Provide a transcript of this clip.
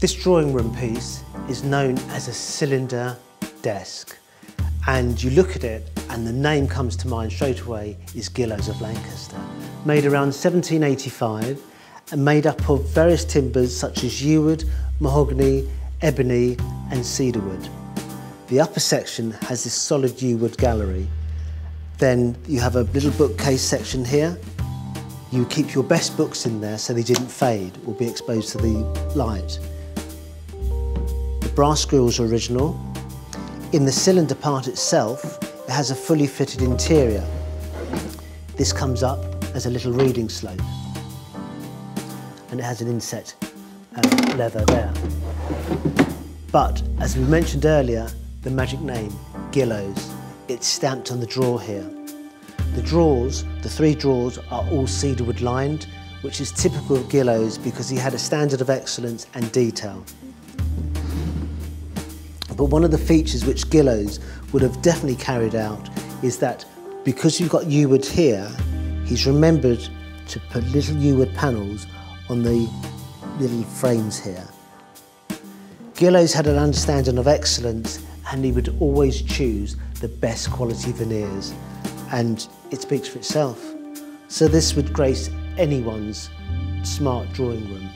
This drawing room piece is known as a cylinder desk and you look at it and the name comes to mind straight away is Gillows of Lancaster. Made around 1785 and made up of various timbers such as yew mahogany, ebony and cedarwood. The upper section has this solid yew wood gallery. Then you have a little bookcase section here. You keep your best books in there so they didn't fade or be exposed to the light. Brass grills are original. In the cylinder part itself, it has a fully fitted interior. This comes up as a little reading slope. And it has an inset uh, leather there. But, as we mentioned earlier, the magic name, Gillows. It's stamped on the drawer here. The drawers, the three drawers, are all cedarwood lined, which is typical of Gillows because he had a standard of excellence and detail. But one of the features which Gillows would have definitely carried out is that because you've got yew here, he's remembered to put little yew panels on the little frames here. Gillows had an understanding of excellence and he would always choose the best quality veneers and it speaks for itself. So this would grace anyone's smart drawing room.